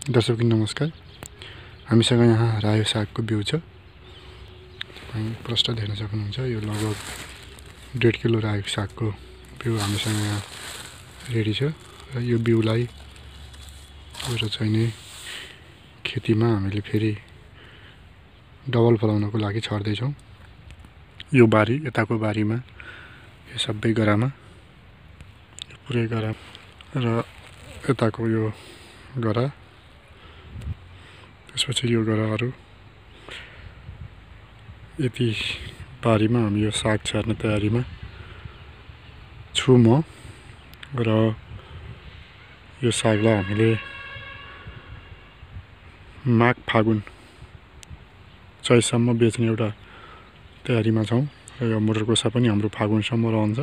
दर्शक नमस्कार। हामीसँग यहाँ रायो सागको बिउ छ। तपाईँ प्रष्ट देख्न सक्नुहुन्छ यो लगभग डेढ किलो रायो सागको बिउ हामीसँग यहाँ रेडी छ र यो बिउलाई गएर चाहिने खेतीमा हामीले फेरि डबल फलाउनको लागि छर्दैछौँ। यो बारी यताको बारीमा यो सबै गरामा पुरै गरा र यताको यो गरा त्यसपछि यो गराहरू। यति बारीमा हामी यो साग छर्ने तयारीमा छु म र यो सागलाई हामीले माघ फागुन चैतसम्म बेच्ने एउटा तयारीमा छौँ र यो मटर कोसा पनि हाम्रो फागुनसम्म रहन्छ।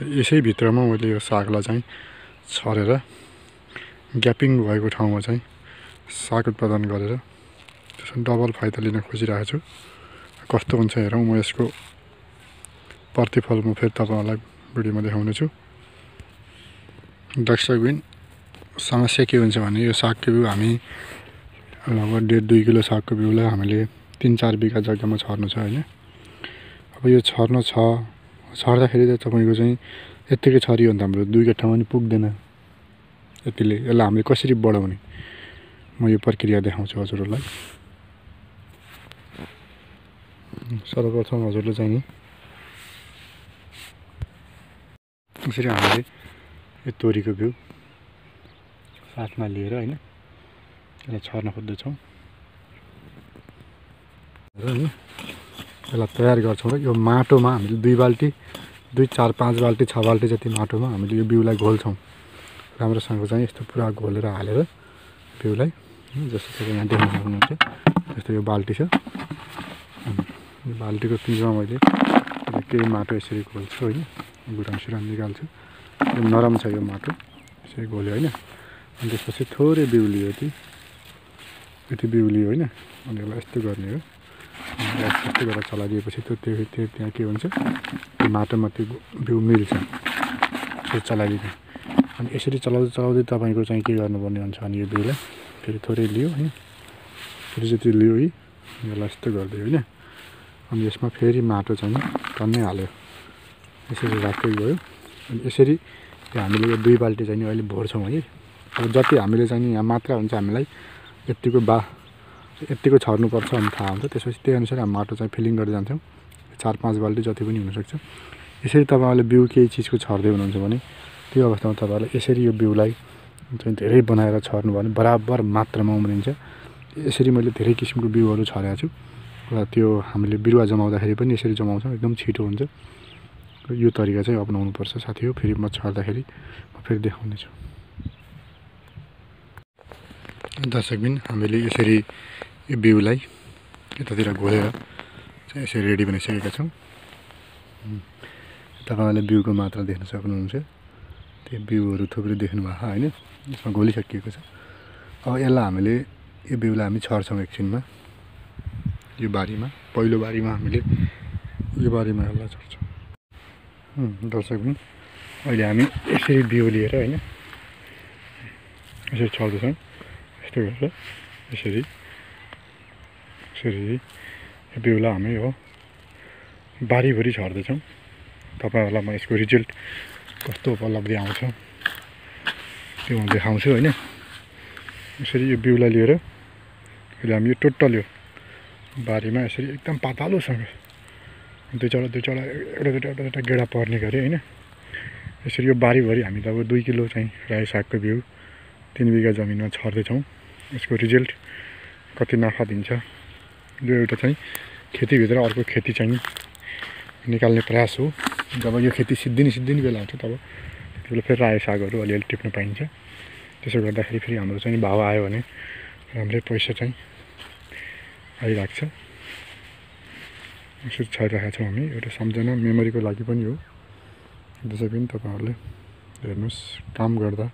यसै भित्रमा मैले यो सागलाई चाहिँ छरेर ग्यापिङ भएको ठाउँमा चाहिँ साग उत्पादन गरेर त्यसमा डबल फाइदा लिन खोजिरहेको छु कस्तो हुन्छ हेरौँ म यसको प्रतिफल म फेरि तपाईँहरूलाई भिडियोमा देखाउनेछु। दर्शकबिन समस्या के हुन्छ भने यो सागको बिउ हामी लगभग डेढ दुई किलो सागको बिउलाई हामीले तिन चार बिघा जग्गामा छर्नु छ होइन। अब यो छर्नु छ छर्दाखेरि त तपाईँको चाहिँ यत्तिकै छरियो भने त हाम्रो दुई कट्ठामा पनि पुग्दैन। यतिले यसलाई हामीले कसरी बढाउने? म यो प्रक्रिया देखाउँछु हजुरहरूलाई। सर्वप्रथम हजुरले चाहिँ नि यसरी हामीले यो तोरीको बिउ साथमा लिएर होइन यसलाई छर्न खोज्दैछौँ। र नि यसलाई तयार गर्छौँ र यो माटोमा हामीले दुई बाल्टी दुई चार पाँच बाल्टी छ बाल्टी जति माटोमा हामीले यो बिउलाई घोल्छौँ। राम्रोसँग चाहिँ यस्तो पुरा घोलेर हालेर बिउलाई जस्तो तपाईँ यहाँ देख्न सक्नुहुन्छ जस्तो यो बाल्टी छ यो बाल्टीको पिँजमा मैले केही माटो यसरी घोल्छु होइन गुराम सुराम निकाल्छु यो नरम छ यो माटो यसरी घोल्यो होइन अनि त्यसपछि थोरै बिउ लियो यति यति बिउ लियो होइन अनि यसलाई यस्तो गर्ने हो यस्तो गरेर चलाइदिएपछि त्यो त्यो त्यो त्यहाँ के हुन्छ त्यो माटोमा त्यो बिउ मिल्छ त्यो चलाइदिने अनि यसरी चलाउँदै चलाउँदै तपाईँको चाहिँ के गर्नुपर्ने हुन्छ भने यो बिउलाई फेरि थोरै लियो होइन फेरि जति लियो है यसलाई यस्तो गर्दै होइन अनि यसमा फेरि माटो चाहिँ टन्नै हाल्यो यसरी राख्दै गयो अनि यसरी हामीले यो दुई बाल्टी चाहिँ अहिले भर्छौँ है अब जति हामीले चाहिँ यहाँ मात्रा हुन्छ हामीलाई यत्तिको बा यत्तिको छर्नुपर्छ भने थाहा हुन्छ त्यसपछि त्यही अनुसार हामी माटो चाहिँ फिलिङ गर्दै जान्छौँ चार पाँच बाल्टी जति पनि हुनसक्छ यसरी तपाईँहरूले बिउ केही चिजको छर्दै हुनुहुन्छ भने त्यो अवस्थामा तपाईँहरूले यसरी यो बिउलाई चाहिँ धेरै बनाएर छर्नु भयो भने बराबर मात्रामा उम्रिन्छ। यसरी मैले धेरै किसिमको बिउहरू छरेको छु। र त्यो हामीले बिरुवा जमाउँदाखेरि पनि यसरी जमाउँछौँ एकदम छिटो हुन्छ। यो तरिका चाहिँ अप्नाउनुपर्छ साथी हो फेरि म छर्दाखेरि म फेरि देखाउनेछु। दर्शकबिन हामीले यसरी यो बिउलाई यतातिर घोलेर चाहिँ यसरी रेडी बनाइसकेका छौँ। तपाईँहरूले बिउको मात्रा देख्न सक्नुहुन्छ। त्यो बिउहरू थुप्रै देख्नुभएको होइन यसमा घोलिसकिएको छ। अब यसलाई हामीले यो बिउलाई हामी छर्छौँ एकछिनमा यो बारीमा पहिलो बारीमा हामीले यो बारीमा यसलाई छर्छौँ। दर्शकबिन अहिले हामी यसरी बिउ लिएर होइन यसरी छर्दैछौँ। यस्तो गरेर यसरी यसरी यो बिउलाई हामी हो बारीभरि छर्दैछौँ। तपाईँहरूलाई म यसको रिजल्ट कस्तो उपलब्धि आउँछ त्यो म देखाउँछु होइन यसरी यो बिउलाई लिएर अहिले हामी यो टोटल यो बारीमा यसरी एकदम पातालोसँग दुईवटा दुईवटा एउटा दुइटा एउटा दुइटा गेडा पर्ने गरी होइन यसरी यो बारीभरि हामी त अब दुई किलो चाहिँ रायो सागको बिउ तिन बिघा जमिनमा छर्दैछौँ यसको रिजल्ट कति नाफा दिन्छ यो एउटा चाहिँ खेतीभित्र अर्को खेती चाहिँ निकाल्ने प्रयास हो जब यो खेती सिद्धिने सिद्धिने बेला हुन्छ तब त्यति बेला फेरि रायो सागहरू अलिअलि टिप्न पाइन्छ। त्यसो गर्दाखेरि फेरि हाम्रो चाहिँ भाउ आयो भने राम्रै पैसा चाहिँ आइरहेको छ यसरी छरिरहेका छौँ हामी। एउटा सम्झना मेमोरीको लागि पनि हो। जसै पनि तपाईँहरूले हेर्नुहोस् काम गर्दा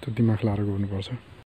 त्यो दिमाग लाएर गर्नुपर्छ।